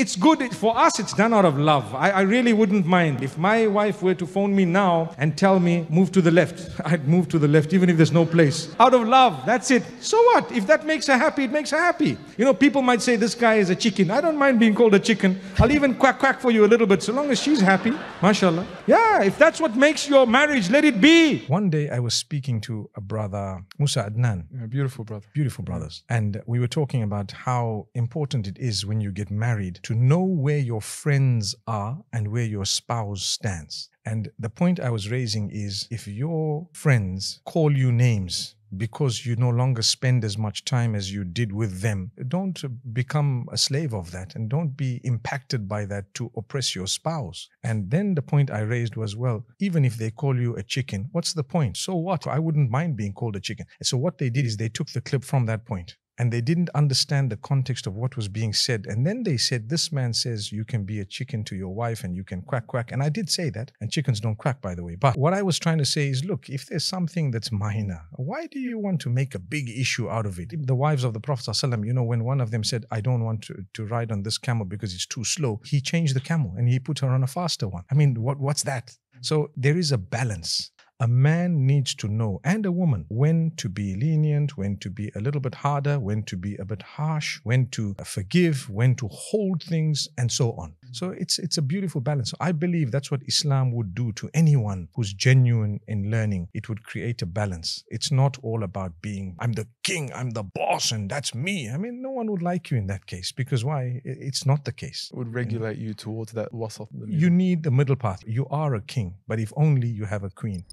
It's good for us, it's done out of love. I, I, really wouldn't mind if my wife were to phone me now and tell me, move to the left. I'd move to the left, even if there's no place. Out of love, that's it. So what? If that makes her happy, it makes her happy. You know, people might say this guy is a chicken. I don't mind being called a chicken. I'll even quack quack for you a little bit, so long as she's happy. MashaAllah. Yeah, if that's what makes your marriage, let it be. One day I was speaking to a brother, Musa Adnan. Yeah, beautiful brother. Beautiful brothers. And we were talking about how important it is when you get married to know where your friends are and where your spouse stands. And the point I was raising is if your friends call you names because you no longer spend as much time as you did with them, don't become a slave of that and don't be impacted by that to oppress your spouse. And then the point I raised was well, even if they call you a chicken, what's the point? So what? I wouldn't mind being called a chicken. So what they did is they took the clip from that point and they didn't understand the context of what was being said. And then they said, This man says you can be a chicken to your wife and you can quack, quack. And I did say that. And chickens don't quack, by the way. But what I was trying to say is, look, if there's something that's minor, why do you want to make a big issue out of it? The wives of the Prophet, you know, when one of them said, I don't want to, to ride on this camel because it's too slow, he changed the camel and he put her on a faster one. I mean, what, what's that? So there is a balance a man needs to know, and a woman, when to be lenient, when to be a little bit harder, when to be a bit harsh, when to forgive, when to hold things, and so on. So it's it's a beautiful balance. I believe that's what Islam would do to anyone who's genuine in learning. It would create a balance. It's not all about being I'm the king, I'm the boss, and that's me. I mean, no one would like you in that case because why? It's not the case. It would regulate you towards that wasat. You need the middle path. You are a king, but if only you have a queen.